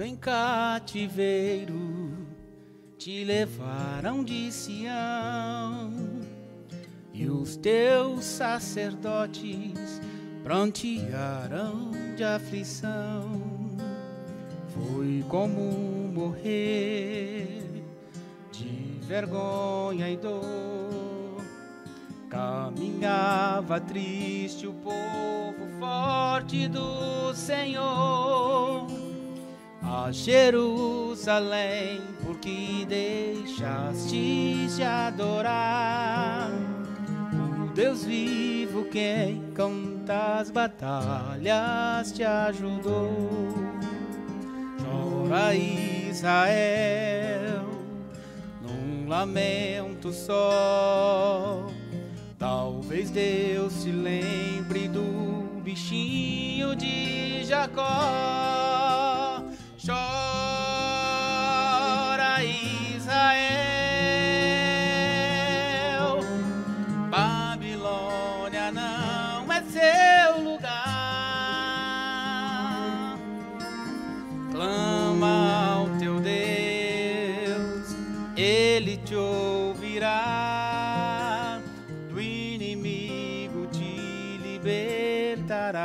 Quando em cativeiro te levaram de Sião e os teus sacerdotes prantearam de aflição. Foi como morrer de vergonha e dor. Caminhava triste o povo forte do Senhor a Jerusalém, porque deixaste de adorar o Deus vivo que em tantas batalhas te ajudou. Chora Israel num lamento só. Talvez Deus se lembre do bichinho de Jacó. Ele te ouvirá, do inimigo te libertará.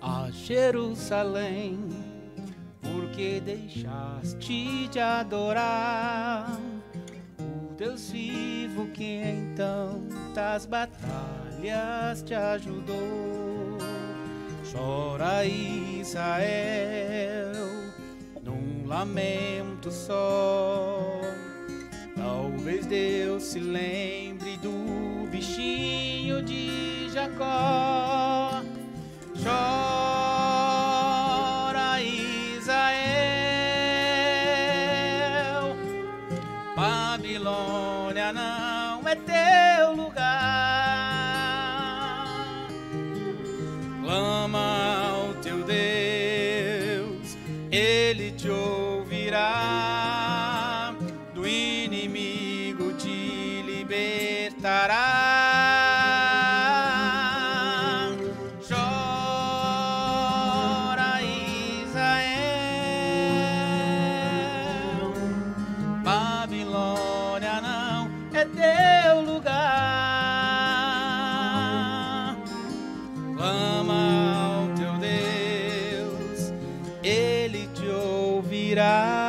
a Jerusalém, porque deixaste de adorar Deus vivo que em tantas batalhas te ajudou. Chora Israel num lamento só. Talvez Deus se lembre do bichinho de Jacó. Chora não é teu lugar. irá.